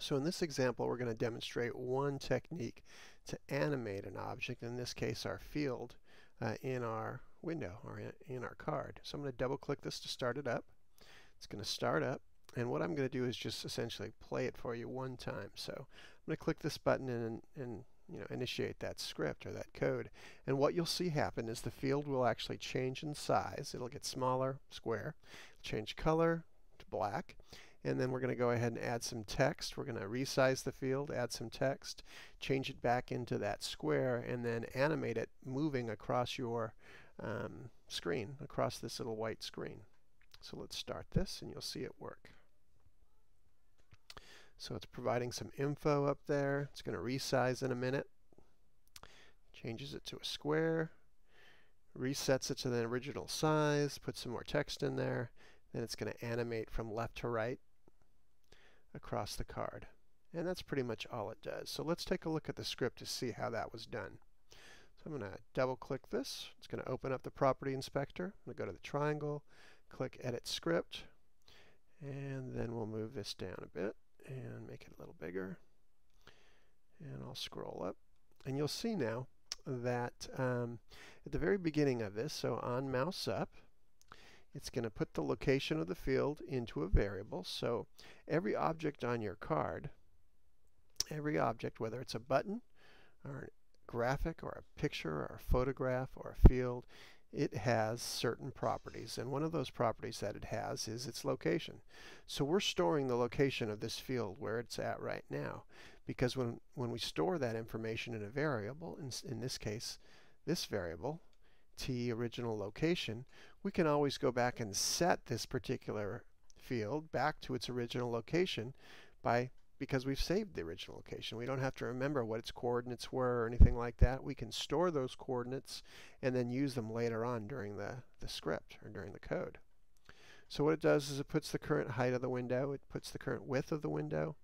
So in this example, we're going to demonstrate one technique to animate an object, in this case our field, uh, in our window or in our card. So I'm going to double click this to start it up. It's going to start up and what I'm going to do is just essentially play it for you one time. So I'm going to click this button and, and you know, initiate that script or that code. And what you'll see happen is the field will actually change in size. It'll get smaller, square, change color to black, and then we're going to go ahead and add some text. We're going to resize the field, add some text, change it back into that square, and then animate it moving across your um, screen, across this little white screen. So let's start this and you'll see it work. So it's providing some info up there. It's going to resize in a minute. Changes it to a square. Resets it to the original size. Puts some more text in there. Then it's going to animate from left to right across the card. And that's pretty much all it does. So let's take a look at the script to see how that was done. So I'm going to double click this. It's going to open up the property inspector. I'm going to go to the triangle, click edit script, and then we'll move this down a bit and make it a little bigger. And I'll scroll up. And you'll see now that um, at the very beginning of this, so on mouse up, it's going to put the location of the field into a variable. So every object on your card, every object, whether it's a button or a graphic or a picture or a photograph or a field, it has certain properties. And one of those properties that it has is its location. So we're storing the location of this field where it's at right now. Because when, when we store that information in a variable, in, in this case, this variable, t original location, we can always go back and set this particular field back to its original location by because we've saved the original location. We don't have to remember what its coordinates were or anything like that. We can store those coordinates and then use them later on during the, the script or during the code. So what it does is it puts the current height of the window, it puts the current width of the window,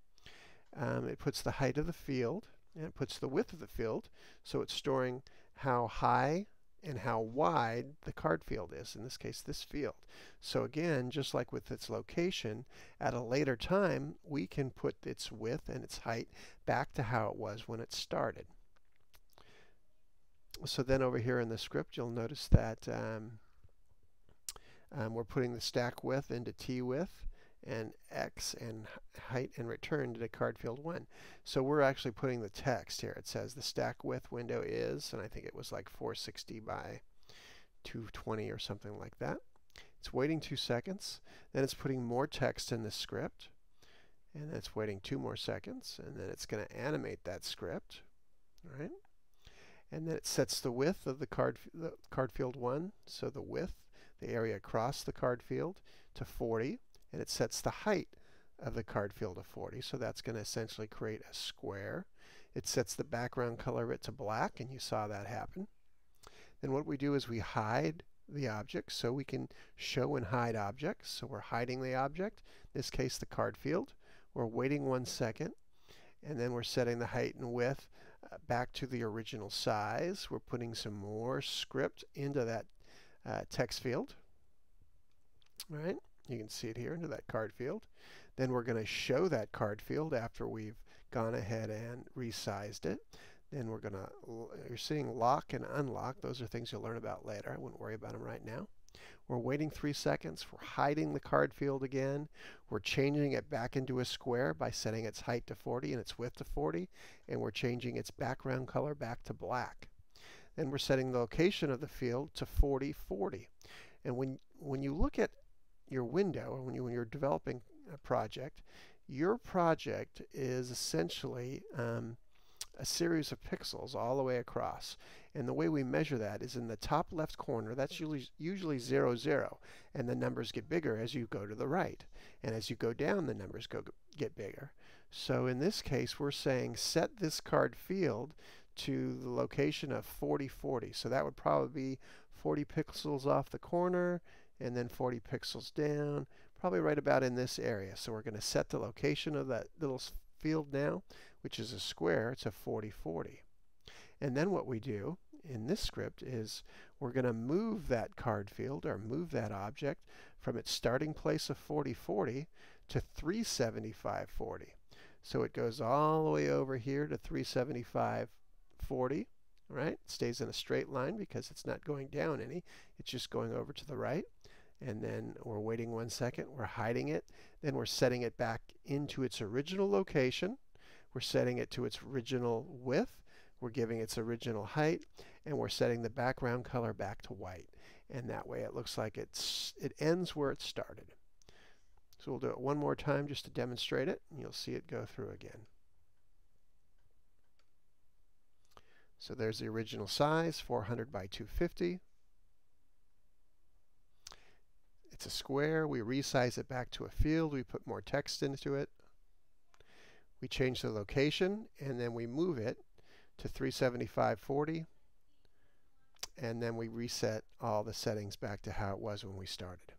um, it puts the height of the field, and it puts the width of the field. So it's storing how high and how wide the card field is, in this case this field. So again, just like with its location, at a later time we can put its width and its height back to how it was when it started. So then over here in the script you'll notice that um, um, we're putting the stack width into t width and x and height and return to the card field 1. So we're actually putting the text here. It says the stack width window is, and I think it was like 460 by 220 or something like that. It's waiting two seconds. Then it's putting more text in the script. And then it's waiting two more seconds. And then it's going to animate that script. right? And then it sets the width of the card, the card field 1. So the width, the area across the card field, to 40 and it sets the height of the card field to 40. So that's going to essentially create a square. It sets the background color of it to black, and you saw that happen. Then what we do is we hide the object so we can show and hide objects. So we're hiding the object, in this case the card field. We're waiting one second, and then we're setting the height and width uh, back to the original size. We're putting some more script into that uh, text field. All right. You can see it here into that card field. Then we're going to show that card field after we've gone ahead and resized it. Then we're going to, you're seeing lock and unlock. Those are things you'll learn about later. I wouldn't worry about them right now. We're waiting three seconds. We're hiding the card field again. We're changing it back into a square by setting its height to 40 and its width to 40. And we're changing its background color back to black. Then we're setting the location of the field to 40, 40. And when, when you look at your window, when, you, when you're developing a project, your project is essentially um, a series of pixels all the way across. And the way we measure that is in the top left corner, that's usually, usually 0, 0. And the numbers get bigger as you go to the right. And as you go down, the numbers go get bigger. So in this case, we're saying set this card field to the location of 40, 40. So that would probably be 40 pixels off the corner and then 40 pixels down, probably right about in this area. So we're going to set the location of that little field now, which is a square. It's a 40, 40. And then what we do in this script is we're going to move that card field or move that object from its starting place of 40, 40 to 375, 40. So it goes all the way over here to 375.40, right? It stays in a straight line because it's not going down any. It's just going over to the right. And then we're waiting one second. We're hiding it. Then we're setting it back into its original location. We're setting it to its original width. We're giving its original height. And we're setting the background color back to white. And that way it looks like it's it ends where it started. So we'll do it one more time just to demonstrate it, and you'll see it go through again. So there's the original size, 400 by 250. It's a square. We resize it back to a field. We put more text into it. We change the location, and then we move it to 375.40. And then we reset all the settings back to how it was when we started.